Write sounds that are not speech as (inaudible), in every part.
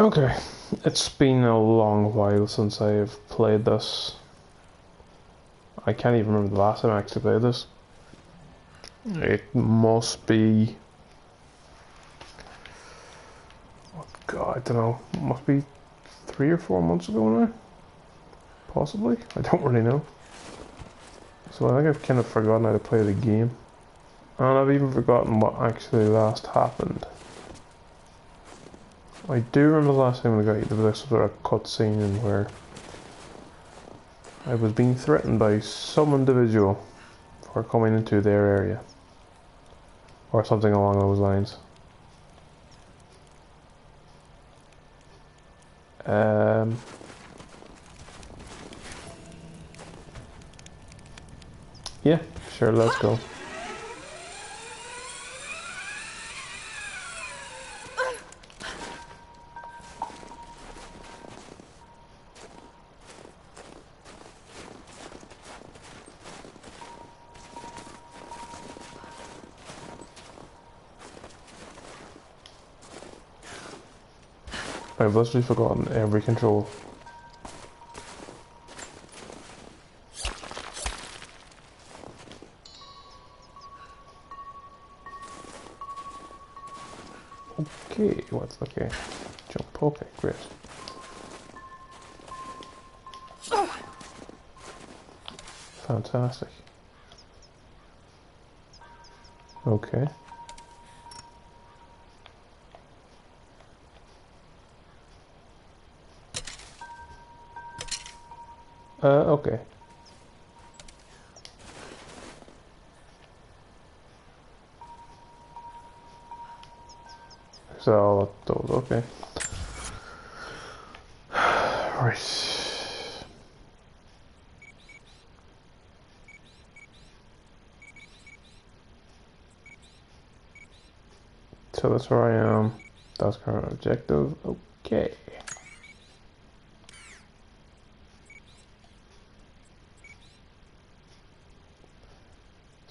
Okay, it's been a long while since I have played this. I can't even remember the last time I actually played this. It must be. Oh God, I don't know. Must be three or four months ago now. Possibly. I don't really know. So I think I've kind of forgotten how to play the game. And I've even forgotten what actually last happened. I do remember the last time we got there was sort of cutscene in where I was being threatened by some individual for coming into their area. Or something along those lines. Um, yeah, sure, let's go. I've literally forgotten every control. Okay, what's okay? Jump, okay, eh, great. Fantastic. Okay. Uh, okay. So, those, okay. right. So that's where I am. That's current objective. Okay.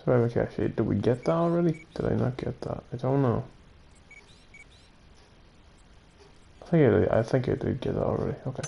Cache. Did we get that already? Did I not get that? I don't know. I think I I think I did get that already. Okay.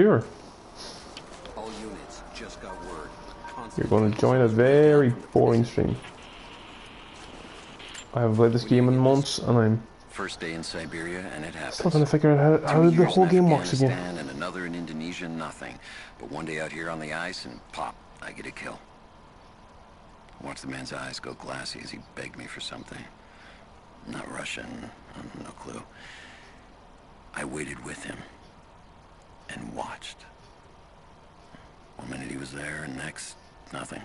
Viewer. All units just got word. You're going to join a very boring stream. I haven't played this game in months, and I'm First day in Siberia, and it happens. still trying to figure out how, how Two the whole game works again. And another in Indonesia, nothing. But one day out here on the ice, and pop, I get a kill. I watched the man's eyes go glassy as he begged me for something. Not Russian, no clue. I waited with him and watched. One minute he was there, and next, nothing.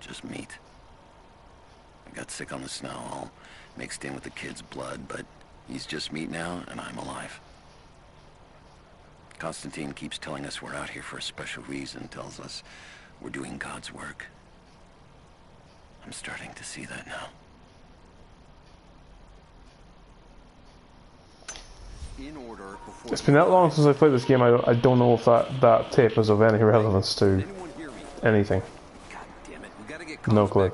Just meat. I got sick on the snow, all mixed in with the kid's blood, but he's just meat now, and I'm alive. Constantine keeps telling us we're out here for a special reason, tells us we're doing God's work. I'm starting to see that now. In order before It's been that long since I played this game. I don't, I don't know if that, that tape is of any relevance to Anyone hear me? Anything. No clue.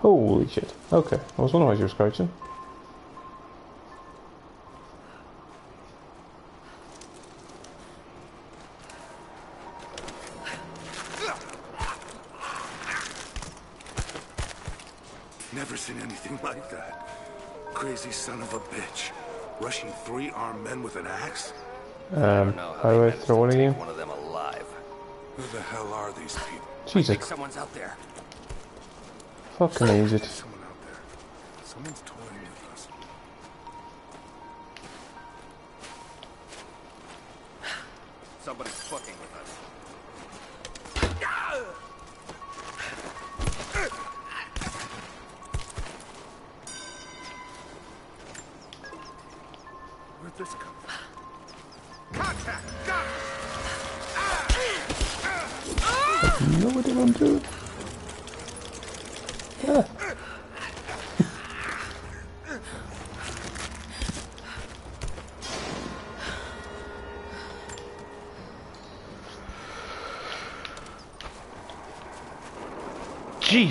Holy shit. Okay, I was wondering why you were scratching. With an axe? Um, how do I throw it again? One of them alive. Who the hell are these people? Jesus, Someone's out there. fucking idiot. Someone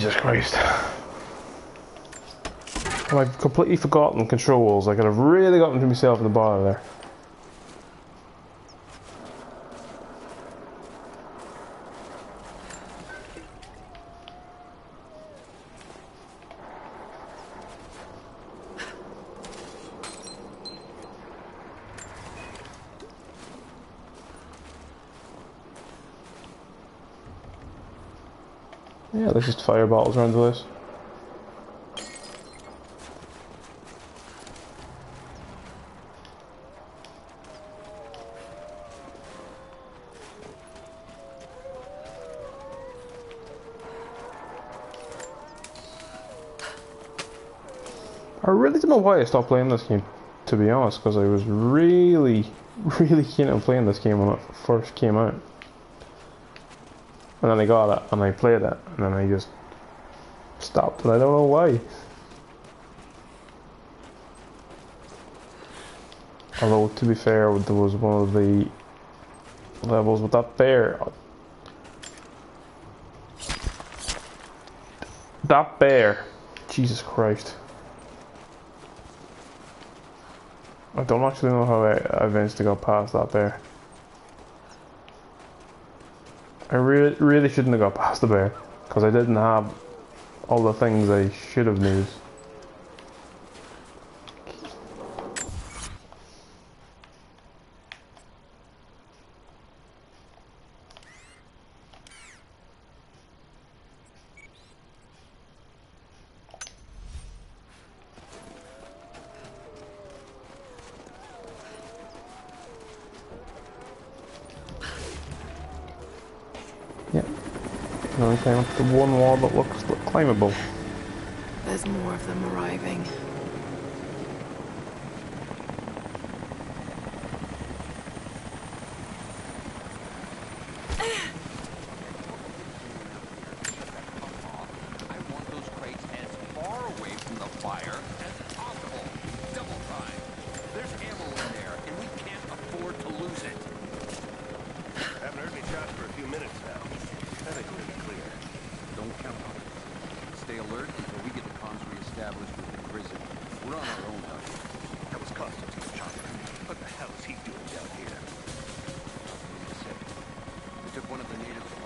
Jesus Christ. Well, I've completely forgotten controls. I could have really gotten to myself in the bottom there. Yeah, there's just fire bottles around the place. I really don't know why I stopped playing this game, to be honest, because I was really, (laughs) really keen on playing this game when it first came out. And then I got it, and I played it, and then I just stopped, and I don't know why. Although, to be fair, there was one of the levels with that bear. That bear. Jesus Christ. I don't actually know how I, eventually got past that bear. I really, really shouldn't have got past the bear because I didn't have all the things I should have used. One wall that looks climbable. There's more of them arriving. I want those crates as far away from the fire as possible. Double time. There's ammo in there, and we can't afford to lose it. Haven't heard any shots for a few minutes now. I think we're in the clear. Don't count on it. Stay alert until we get the comms reestablished with the Grizzly. We're our own. That was Constantine Chopper. What the hell is he doing down here?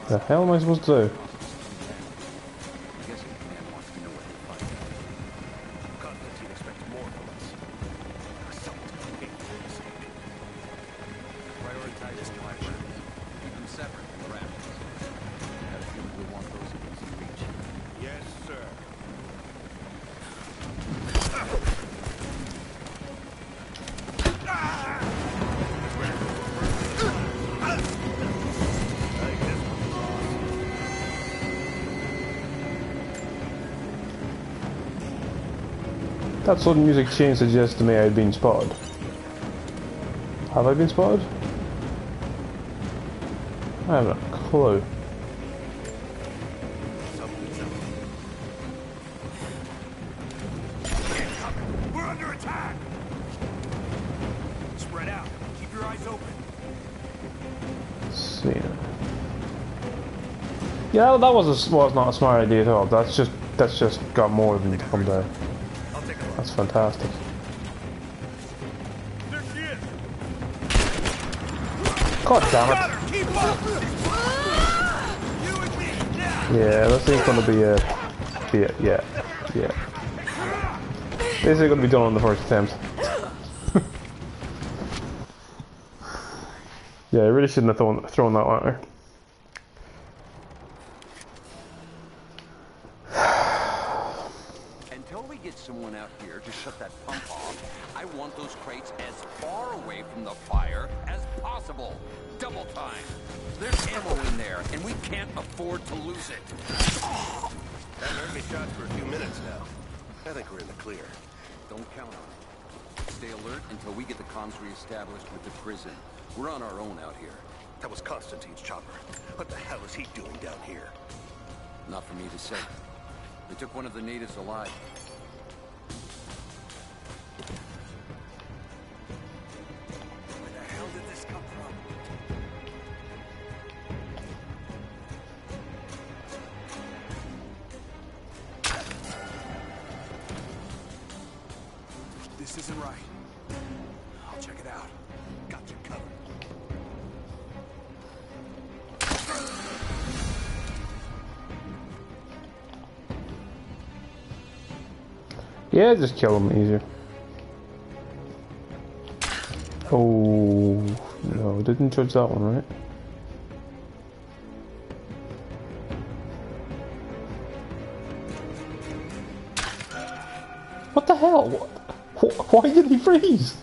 The hell am I supposed to do? That sudden music change suggests to me I'd been spotted. Have I been spotted? I haven't a clue. something's up. Incoming! We're under attack! Spread out. Keep your eyes open. Let's. Yeah, that was a, was not a smart idea at all. That's just that's just got more of them to fantastic. God damn it! Yeah, this is gonna be a, be a yeah, yeah. This is gonna be done on the first attempt. (laughs) yeah, I really shouldn't have thrown thrown that one crates as far away from the fire as possible. Double time. There's ammo in there, and we can't afford to lose it. Haven't heard me shots for a few minutes now. I think we're in the clear. Don't count on it. Stay alert until we get the comms reestablished with the prison. We're on our own out here. That was Constantine's chopper. What the hell is he doing down here? Not for me to say. They took one of the natives alive. Yeah, just kill him easier. Oh, no, didn't judge that one, right? What the hell? Why did he freeze?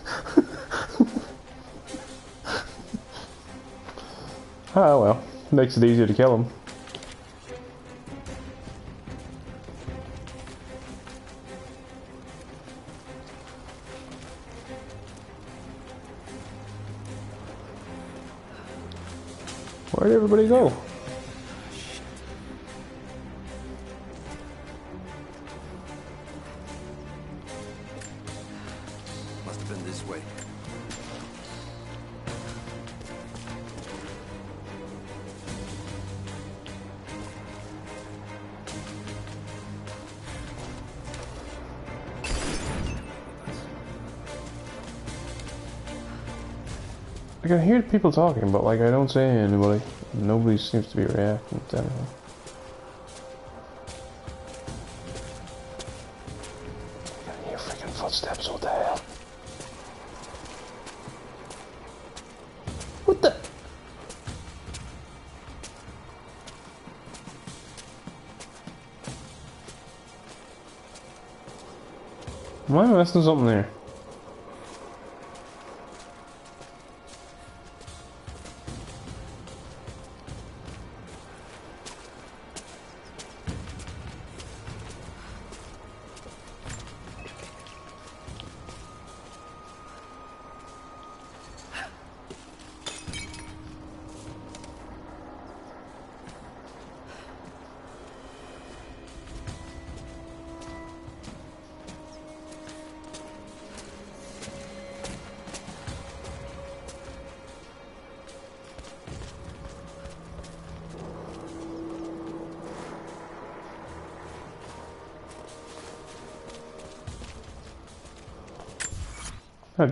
oh (laughs) well, makes it easier to kill him. I can hear people talking, but like I don't see anybody. Nobody seems to be reacting to anything. I hear freaking footsteps. What the? What the? Am I missing something there?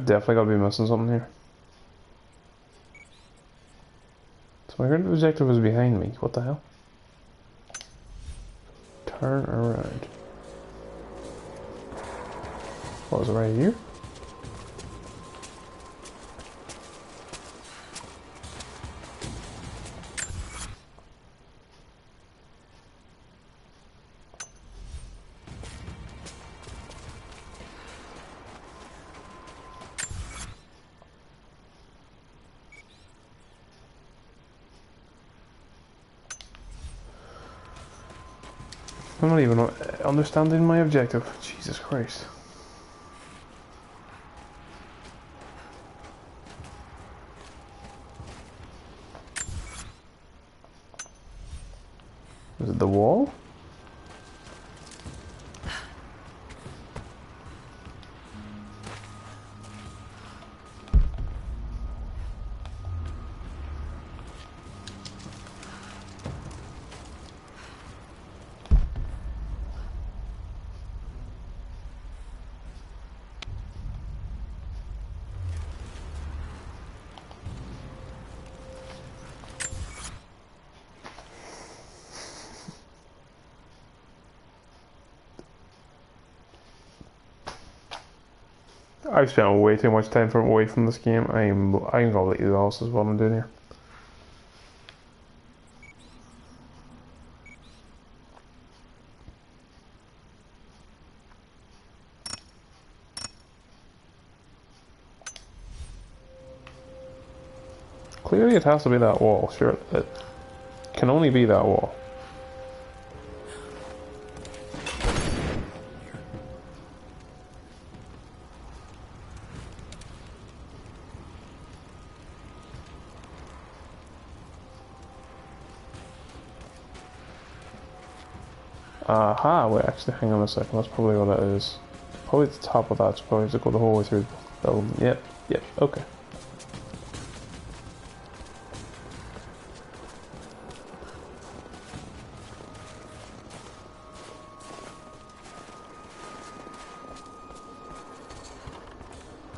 Definitely got to be missing something here. So my current objective is behind me. What the hell? Turn around. What was it right here? I'm not even uh, understanding my objective. Jesus Christ. Is it the wall? I've spent way too much time from away from this game. I'm I'm gonna let you is what I'm doing here. Clearly it has to be that wall, sure. It can only be that wall. Actually, hang on a second. That's probably what that is. Probably the top of that. So probably have to go the whole way through the building. Yep, yep, okay.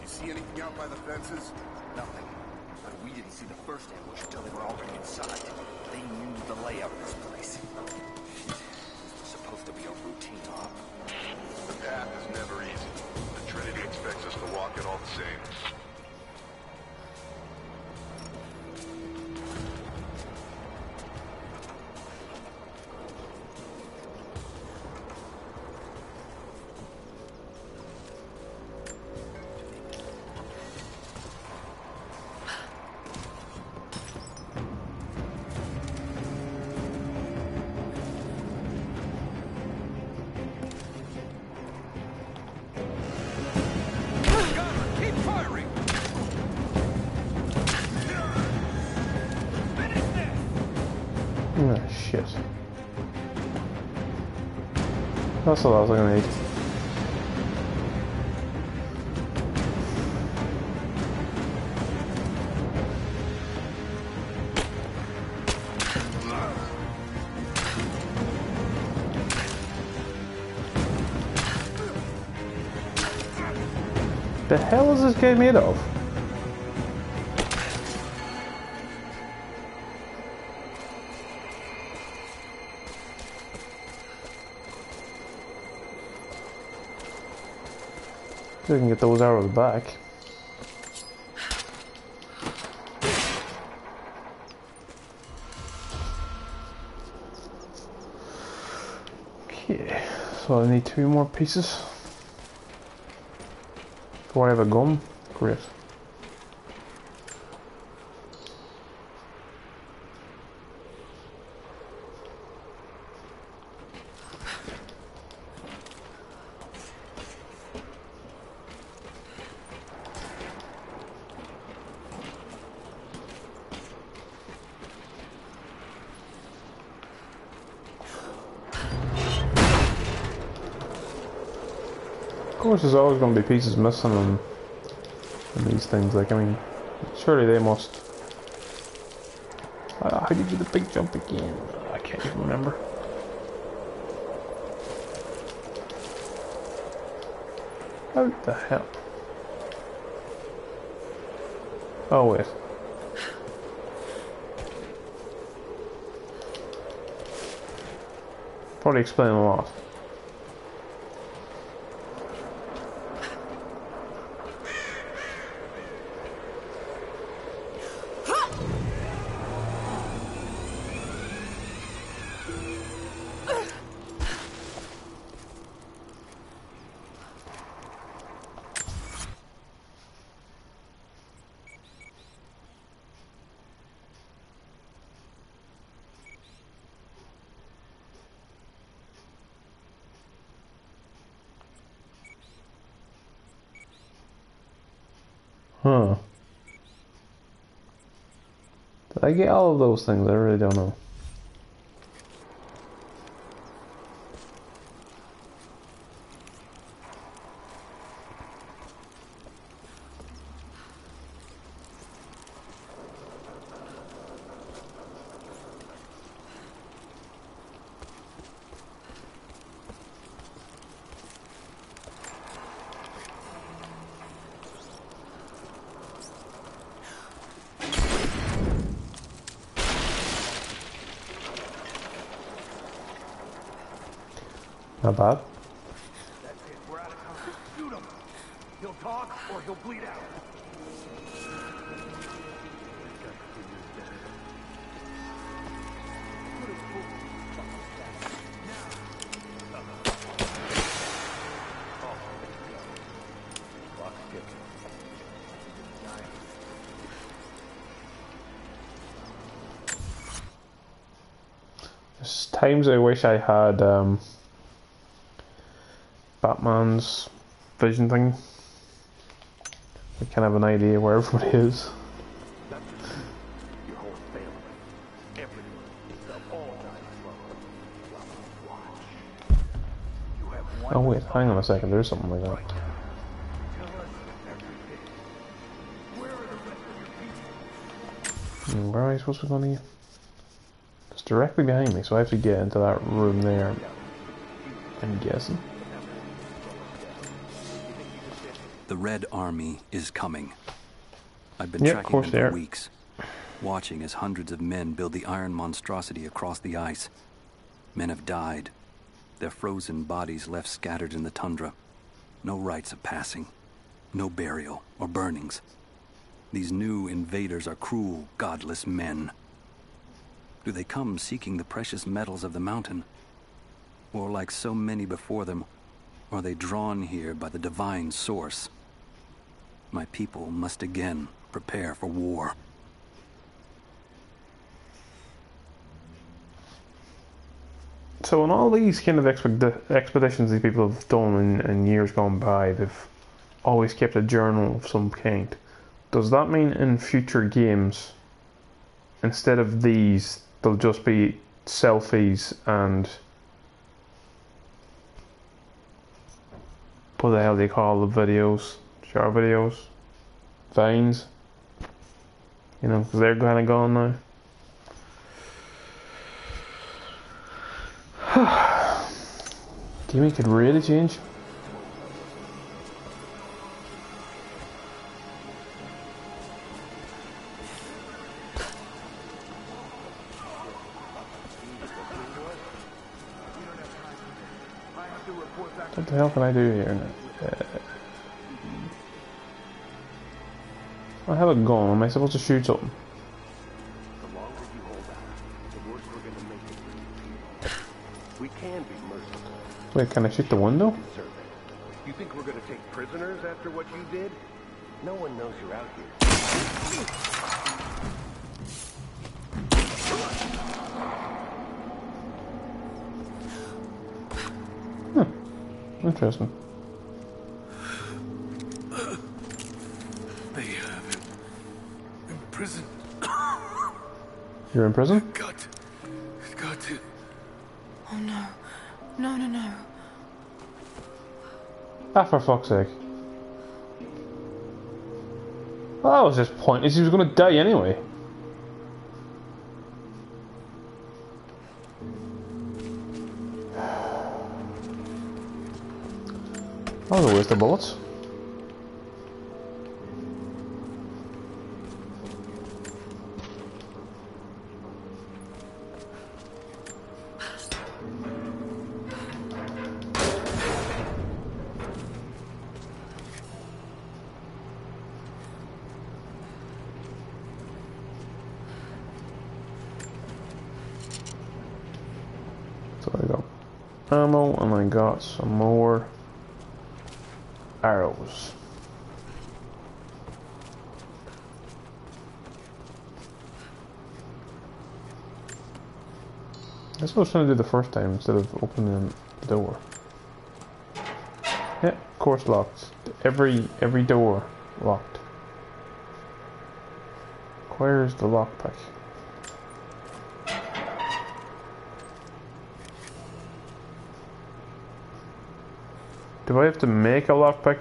You see anything out by the fences? Nothing. But we didn't see the first ambush until they were already inside. They knew the layout of this place. It all the same. Shit. That's all I was gonna need. The hell is this game made of? I can get those arrows back. Okay, so I need two more pieces. Do I have a gun? Great. Course, there's always going to be pieces missing in, in these things. Like, I mean, surely they must. Uh, how did you do the big jump again? I can't even remember. How the hell? Oh wait. Probably explain a lot. Huh. Did I get all of those things? I really don't know. Not bad. That's it. We're out of time. Shoot him. He'll talk or he'll bleed out. Times I wish I had um Batman's vision thing. I kind of have an idea where everybody is. Oh wait, hang on a second, there's something like that. Hmm, Where am I supposed to going here? It's directly behind me, so I have to get into that room there. I'm guessing. Red Army is coming. I've been Yep, tracking them for weeks, watching as hundreds of men build the iron monstrosity across the ice. Men have died, their frozen bodies left scattered in the tundra. No rites of passing, no burial or burnings. These new invaders are cruel, godless men. Do they come seeking the precious metals of the mountain? Or, like so many before them, are they drawn here by the divine source? My people must again prepare for war. So in all these kind of exped- expeditions these people have done in, in years gone by, they've always kept a journal of some kind. Does that mean in future games, instead of these, they'll just be selfies and what the hell do you call the videos? Short videos, vines. You know, 'cause they're kind of gone now. (sighs) Gaming could really change. What the hell can I do here now? I have a gun. Am I supposed to shoot something? The longer you hold out, the worse we're gonna make it for you. We can be merciful. Wait, can I shoot the window? You think we're gonna take prisoners after what you did? No one knows you're out here. Hmm. Interesting. You're in prison? Got to. Got to. Oh no. No, no, no. Ah, for fuck's sake. Well, that was just pointless. He was going to die anyway. (sighs) That was a waste of bullets. Got some more arrows. That's what I was trying to do the first time instead of opening the door. Yeah, of course locked. Every every door locked. Where's the lockpick? Do I have to make a lockpick?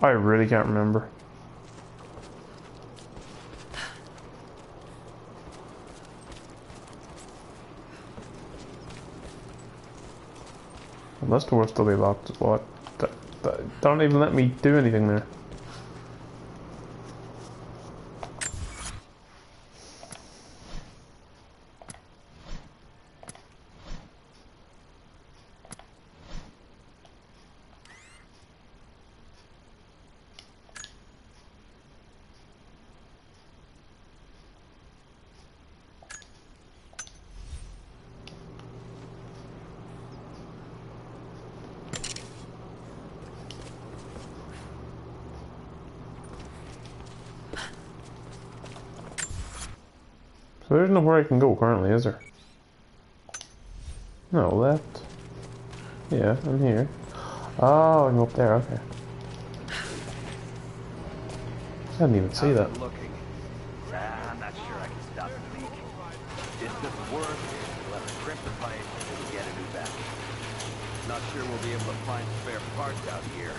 I really can't remember. Well, the door's still be locked well. That, that, don't even let me do anything there. There's nowhere I can go currently, is there? No, left. Yeah, I'm here. Oh, I'm up there, okay. I didn't even see that. Looking. I'm not sure I can stop work. The get a new. Not sure we'll be able to find spare parts out here.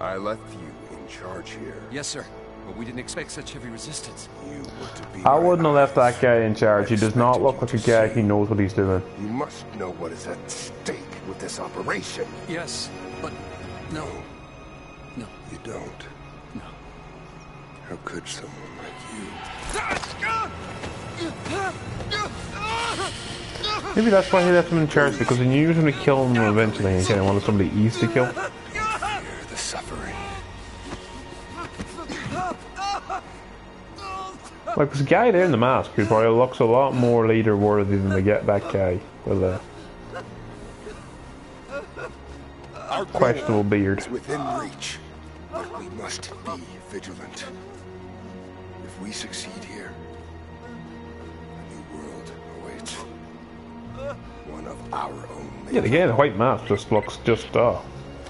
I left you charge here. Yes, sir. But we didn't expect such heavy resistance. You were to be. I wouldn't have left that guy in charge. He does not look like a guy see. who knows what he's doing. You must know what is at stake with this operation. Yes, but no. No. You don't. No. How could someone like you? Maybe that's why he left him in charge, because he knew he was going to kill him eventually, and he kind of wanted somebody easy to kill. Like, there's a guy there in the mask who probably looks a lot more leader worthy than the get back guy with a Our questionable beard. is within reach, but we must be vigilant. If we succeed here, a new world awaits. One of our own. Yeah, the guy in the white mask just looks just, uh,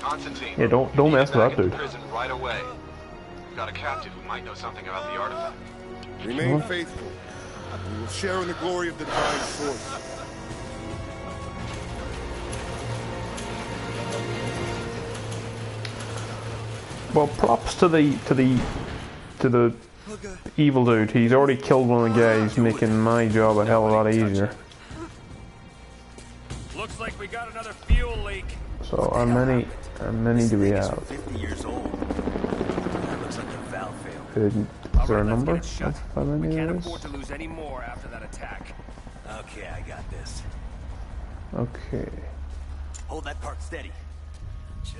Constantine. Yeah, don't- don't mess with that dude. Prison right away. We've got a captive who might know something about the artifact. Remain faithful. We will share in the glory of the divine source. well, props to the, to the, to the evil dude. He's already killed one of the guys, ah, making my job a hell of a lot easier. Looks like we got another fuel leak. So, how many, how many do we Thing is have? 50 years old. That looks like the valve failed. Is, is there a number of how many We can't afford to lose any more after that attack. Okay, I got this. Okay. Hold that part steady.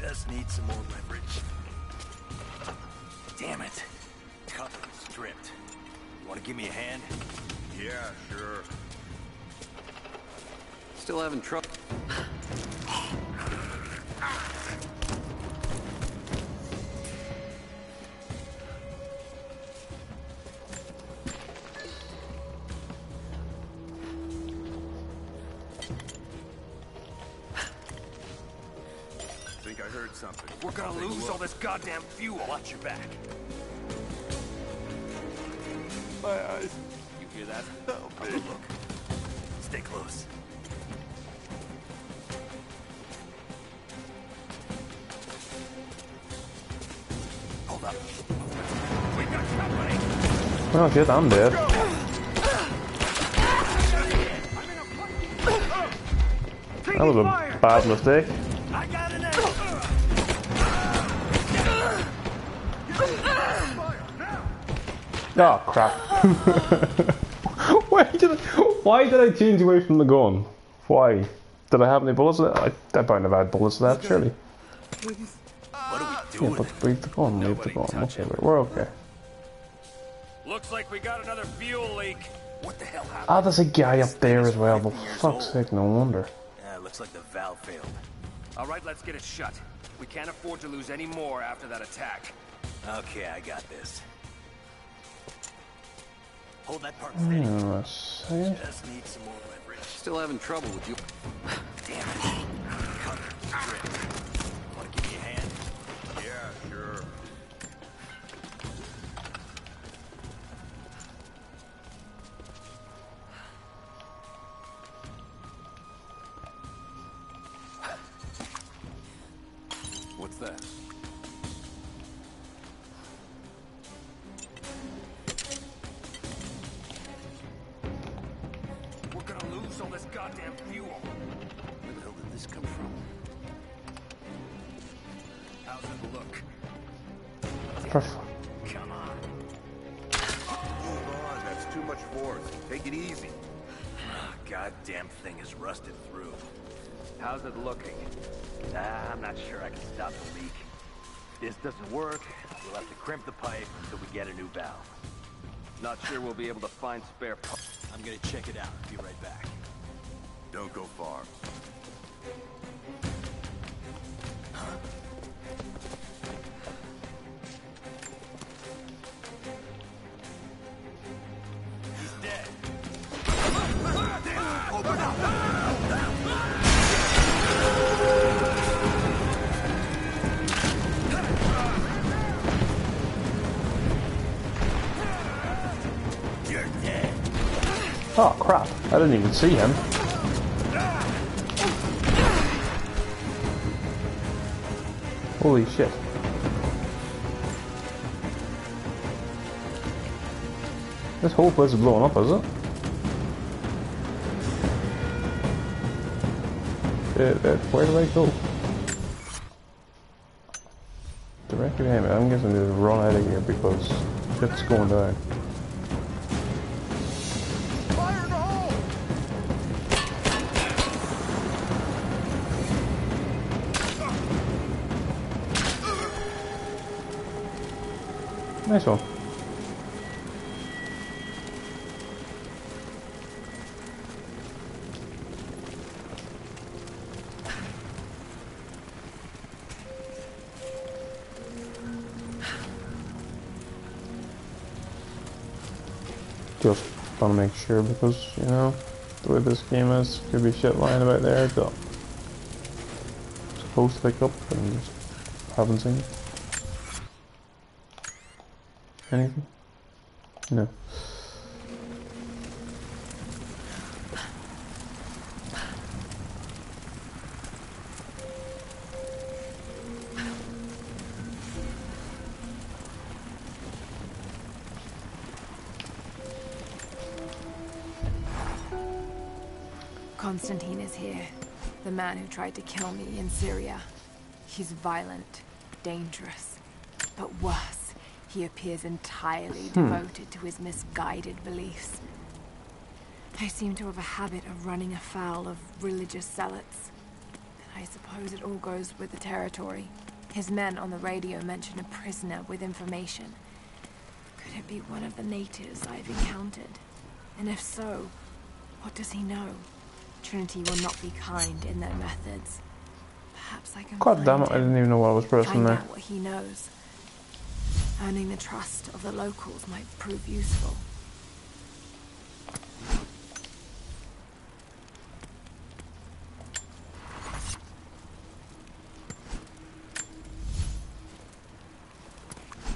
Just need some more leverage. Damn it. Cover is stripped. You want to give me a hand? Yeah, sure. Still having trouble. Lose all this goddamn fuel. Watch your back. My eyes. You hear that? Oh, Have a look. Stay close. Hold up. We got company. Oh shit, I'm dead. That was a bad mistake. Oh crap. (laughs) why did I why did I change away from the gun? Why? Did I have any bullets left? I, I probably have had bullets left, surely. What are we Yeah, doing? but leave the gun, leave the gun. Okay, we're- we're okay. Looks like we got another fuel leak. What the hell happened? Ah, there's a guy up there as well, but fuck's sake, no wonder. Yeah, looks like the valve failed. All right, let's get it shut. We can't afford to lose any more after that attack. Okay, I got this. Hold that part steady. Let's. Just need some more leverage. Still having trouble with you. Damn it. We'll be able to find spare didn't even see him. Holy shit. This whole place is blowing up, is it? Where do I go? Directly behind me. I'm guessing to run out of here because shit's going down. Nice one. Just want to make sure because, you know, the way this game is, could be shit lying about there that supposed to pick up and just haven't seen. Anything? No. Constantine is here. The man who tried to kill me in Syria. He's violent, dangerous, but worse, he appears entirely hmm. devoted to his misguided beliefs. I seem to have a habit of running afoul of religious zealots. And I suppose it all goes with the territory. His men on the radio mention a prisoner with information. Could it be one of the natives I've encountered? And if so, what does he know? Trinity will not be kind in their methods. Perhaps I can God damn it, I didn't even know what I was pressing find there. out what he knows. Earning the trust of the locals might prove useful.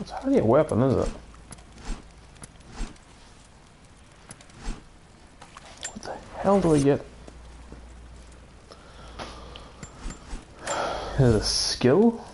It's hardly a weapon, is it? What the hell do I get? Is it a skill?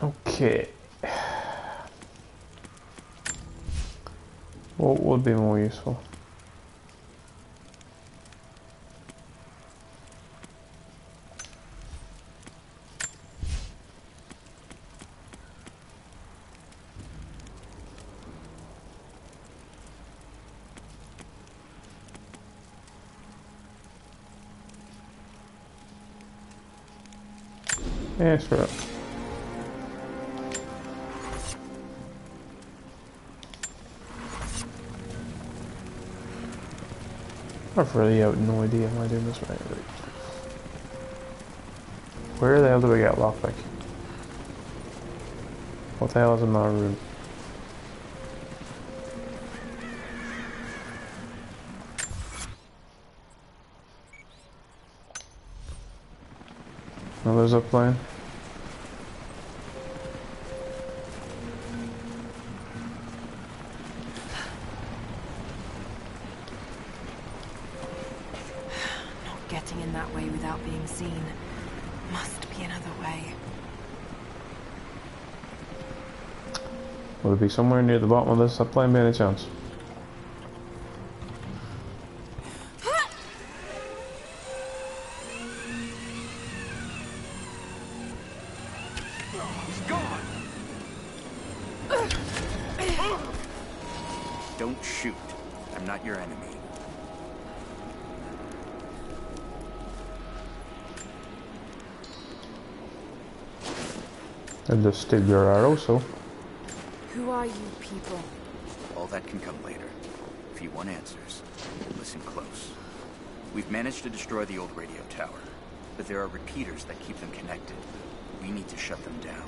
Okay. What would be more useful? Yeah, screw I've really have no idea am I doing this right. Where the hell do we get lockpick? What the hell is in my room? Another line. be somewhere near the bottom of this. Stop playing by any chance. Don't shoot. I'm not your enemy. And just take your arrow, so Want answers, listen close. We've managed to destroy the old radio tower, but there are repeaters that keep them connected. We need to shut them down.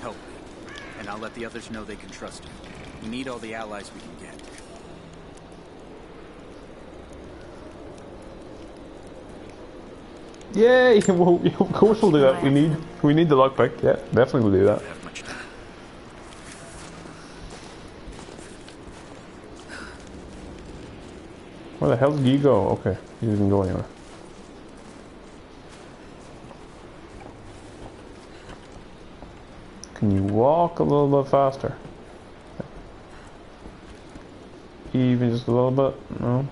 Help me, and I'll let the others know they can trust you. We need all the allies we can get. Yay! (laughs) Well, of course we'll do that. We need we need the lockpick. Yeah, definitely we'll do that. Don't have much time. Where the hell did you go? Okay, you didn't go anywhere. Can you walk a little bit faster? Even just a little bit? No?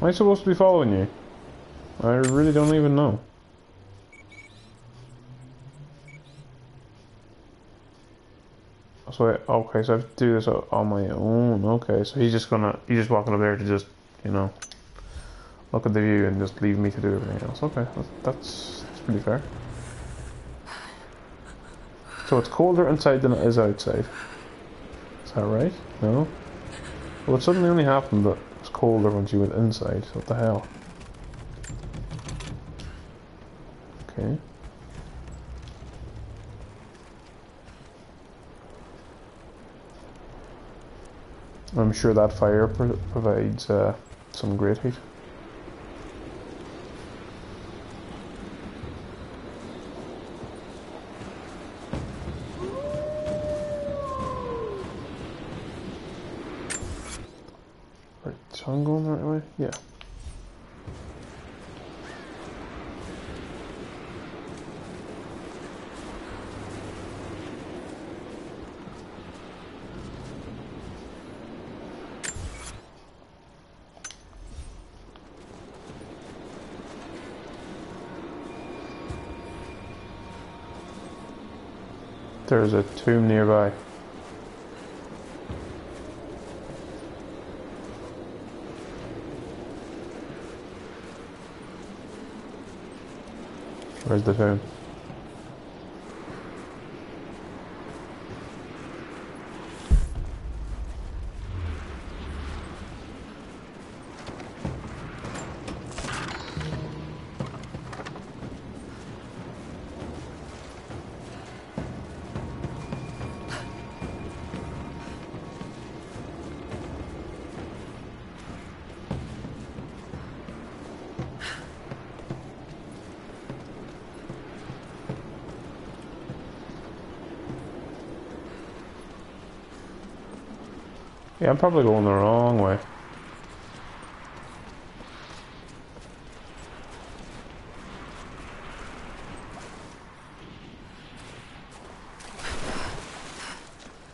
Am I supposed to be following you? I really don't even know. So I, okay, so I have to do this on my own. Okay, so he's just gonna he's just walking up there to just you know look at the view and just leave me to do everything else. Okay, that's that's, that's pretty fair. So it's colder inside than it is outside. Is that right? No. Well, it suddenly only happened that it's colder once you went inside. What the hell? Okay. I'm sure that fire pro provides uh, some great heat. Right, so I'm going the right way? Yeah. There's a tomb nearby. Where's the tomb? Yeah, I'm probably going the wrong way.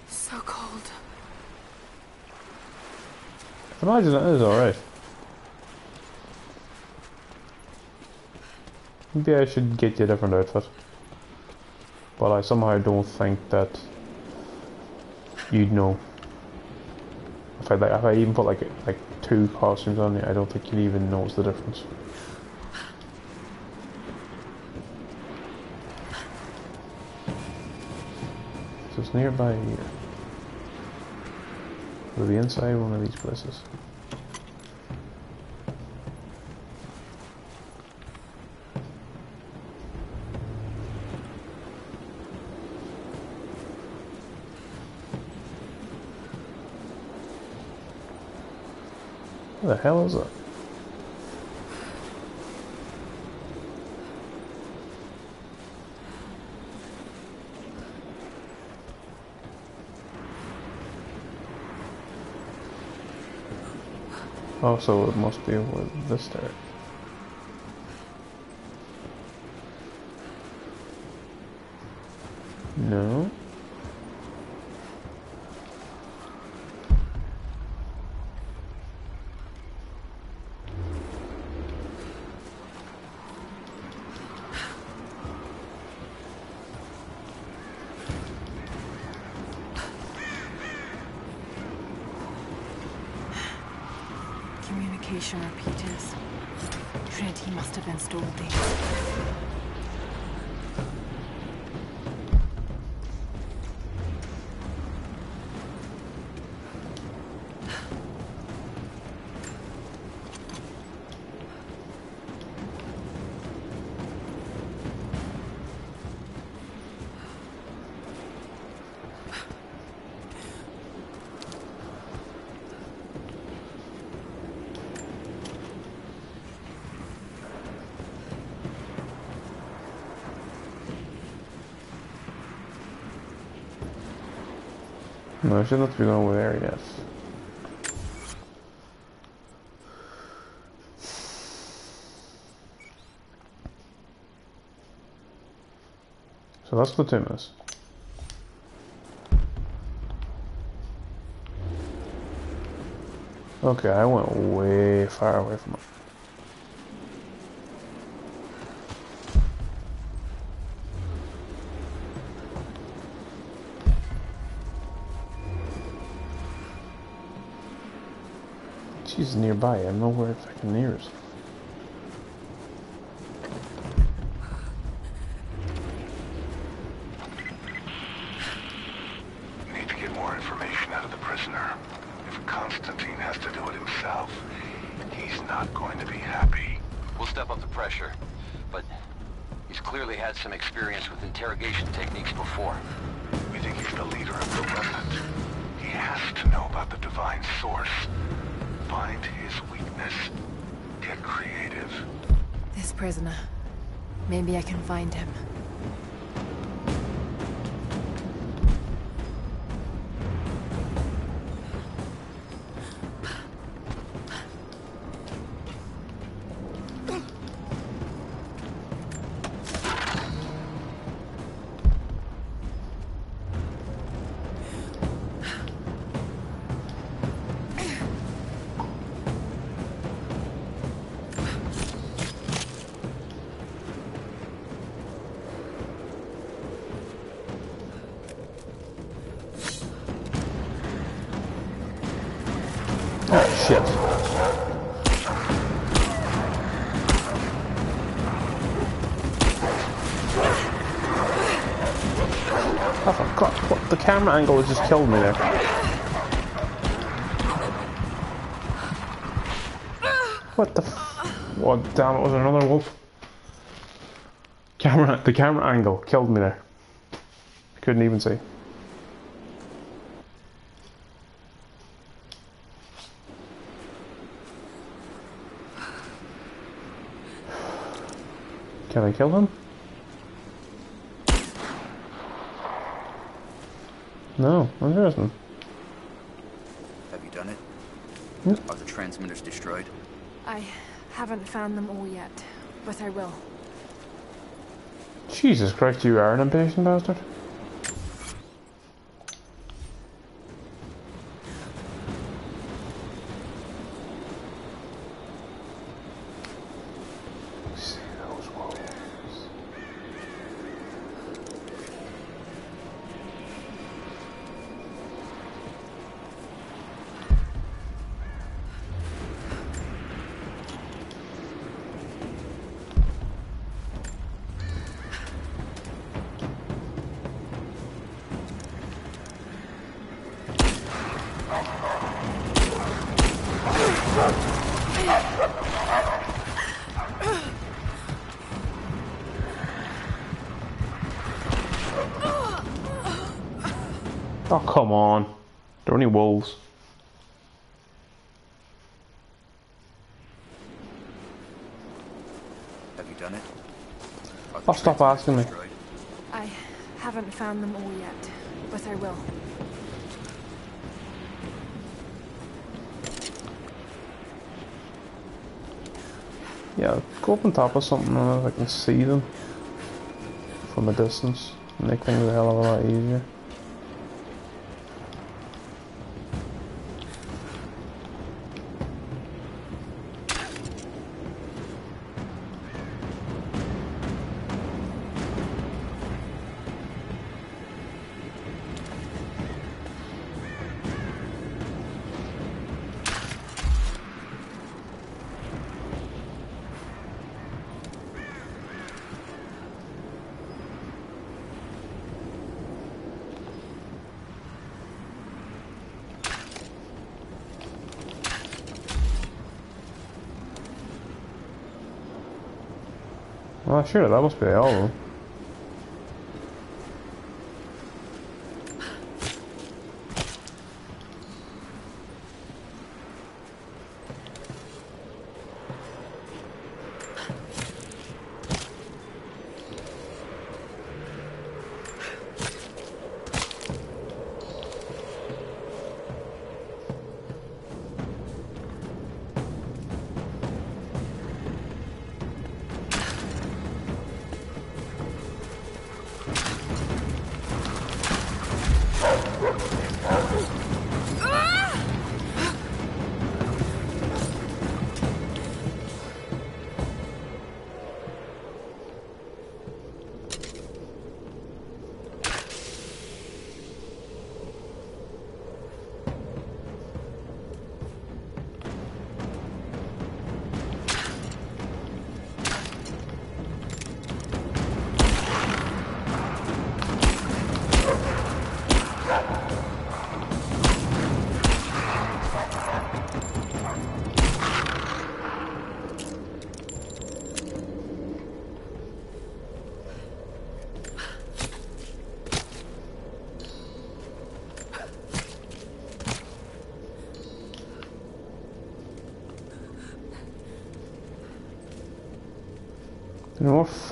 So cold. I imagine it is alright. Maybe I should get you a different outfit. But I somehow don't think that you'd know. I like, if I even put like like two costumes on it, I don't think you'd even notice the difference. So it's nearby here. We'll be inside one of these places. Hell is it? Also, it must be with this there. No, I should not be going over there, yes. So that's the Timus. Okay, I went way far away from it. She's nearby. I know where fucking near camera angle has just killed me there. What the f- Oh, damn, it was another wolf. Camera, the camera angle killed me there. I couldn't even see. Can I kill him? No, interesting. Have you done it? Yep. Are the transmitters destroyed? I haven't found them all yet, but I will. Jesus Christ, you are an impatient bastard. Come on. There are only wolves. Have you done it? Are the Oh, stop asking me. I haven't found them all yet, but I will. Yeah, go up on top of something if I can see them from a distance. Make things a hell of a lot easier. Ah, oh, sure, that must be all of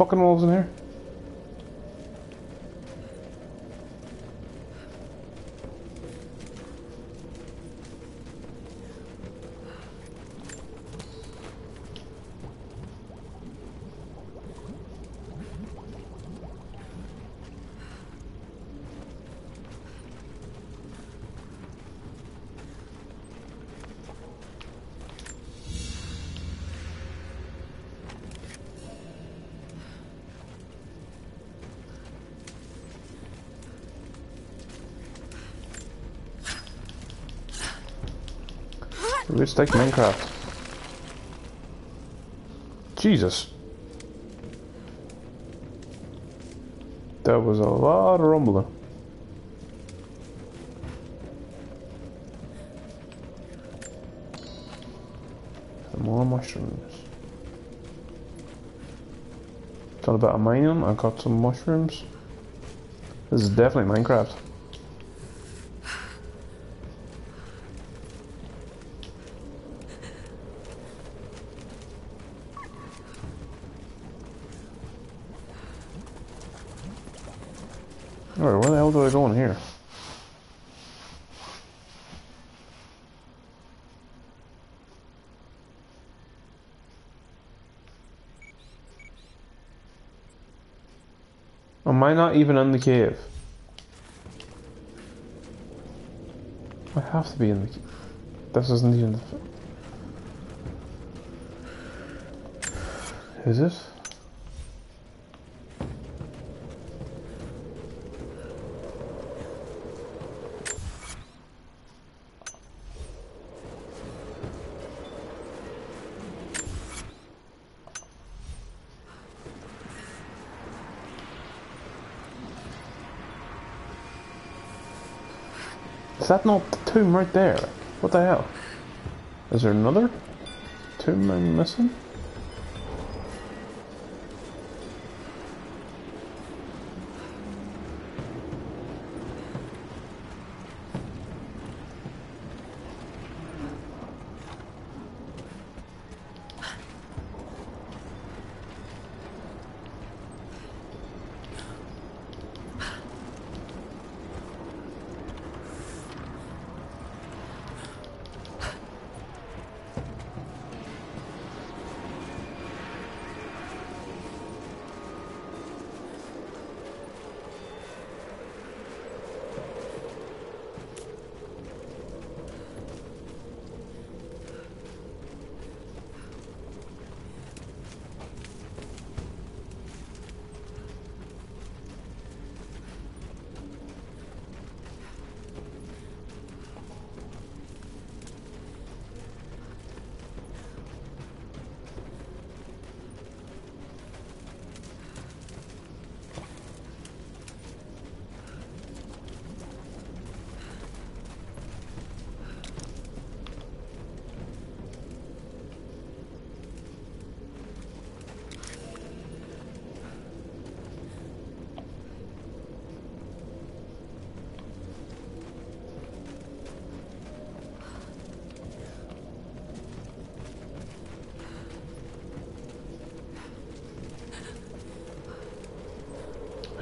fucking wolves in here? Let's take Minecraft. Jesus. That was a lot of rumbling. Some more mushrooms. Got a bit of mining, I got some mushrooms. This is definitely Minecraft. Alright, here? Am I not even in the cave? I have to be in the cave. This isn't even the... Is it? Is that not the tomb right there? What the hell? Is there another tomb I'm missing?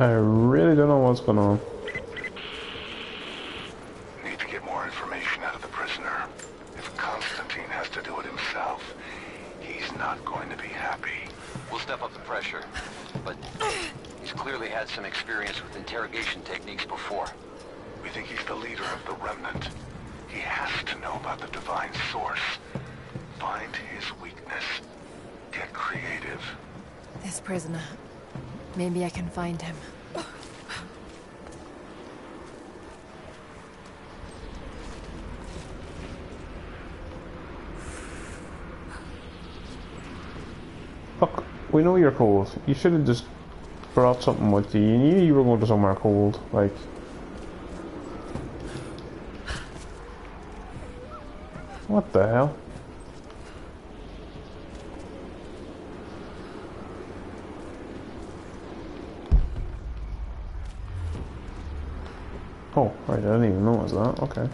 I really don't know what's going on. Need to get more information out of the prisoner. If Constantine has to do it himself, he's not going to be happy. We'll step up the pressure. But he's clearly had some experience with interrogation techniques before. We think he's the leader of the Remnant. He has to know about the Divine Source. Find his weakness. Get creative. This prisoner. Maybe I can find him. Look, we know you're cold. You should have just brought something with you. You knew you were going to somewhere cold. Like, what the hell? Oh, right, I didn't even notice that. Okay.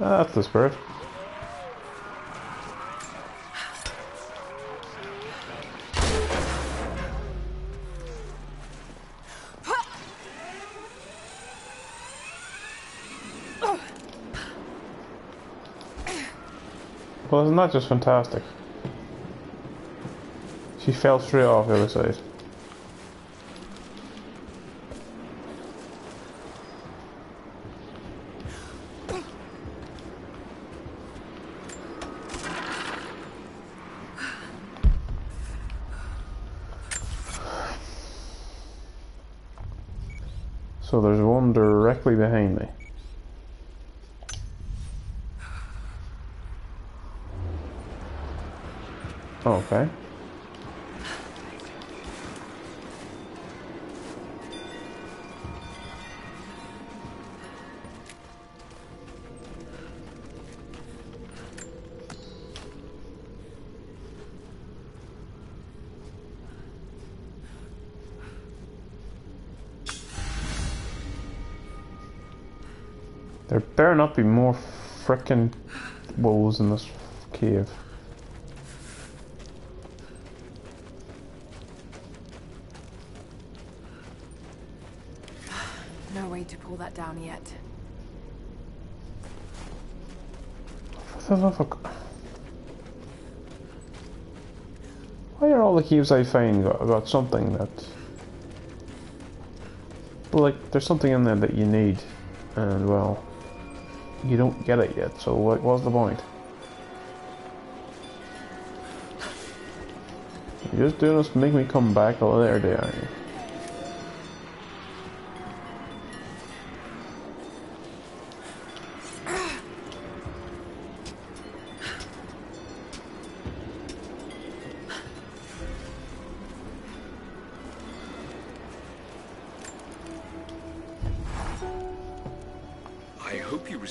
That's the spirit. Well, isn't that just fantastic? She fell straight off the other side. So there's one directly behind me. Okay. Not be more frickin' wolves in this cave. No way to pull that down yet. For the love of Why are all the caves I find got, got something that... Like, there's something in there that you need, and well, you don't get it yet, so what was the point? You're just doing this to make me come back a later day, aren't you?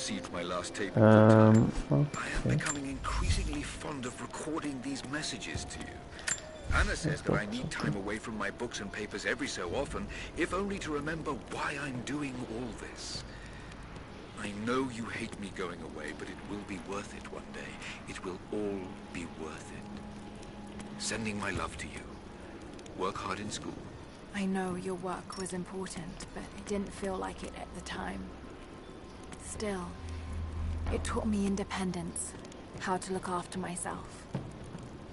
Received my last tape. Um, I am becoming increasingly fond of recording these messages to you. Anna says that I need time away from my books and papers every so often, if only to remember why I'm doing all this. I know you hate me going away, but it will be worth it one day. It will all be worth it. Sending my love to you. Work hard in school. I know your work was important, but it didn't feel like it at the time. Still, it taught me independence, how to look after myself.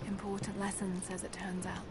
Important lessons, as it turns out.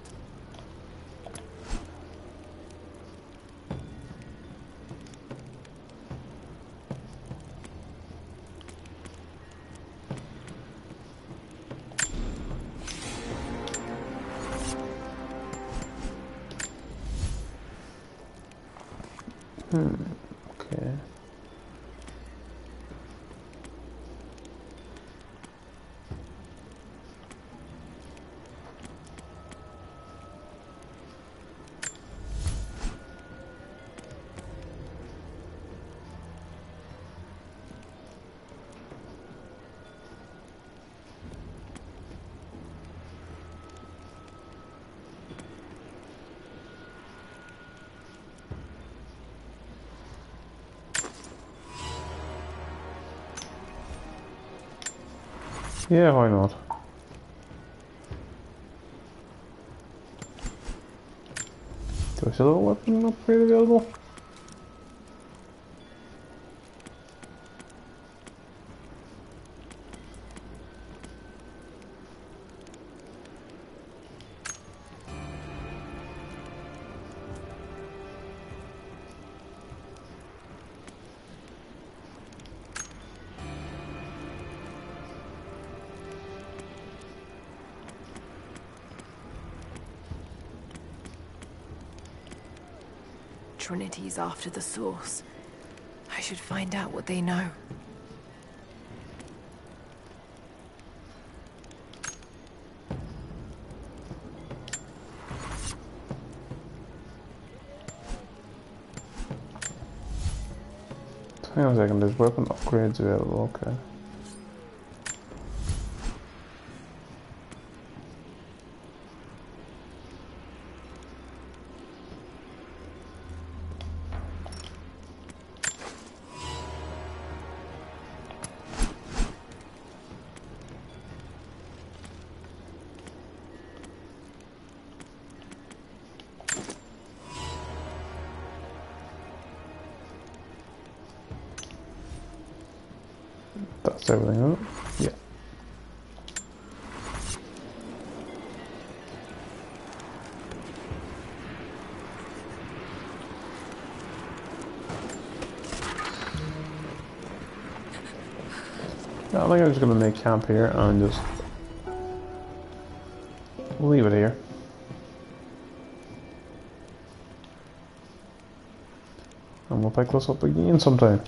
Yeah, why not? Have a weapon upgrade available? Trinity's after the source. I should find out what they know. Hang on a second, there's weapon upgrades available, okay. Gonna make camp here and just leave it here. And we'll pick this up again sometime.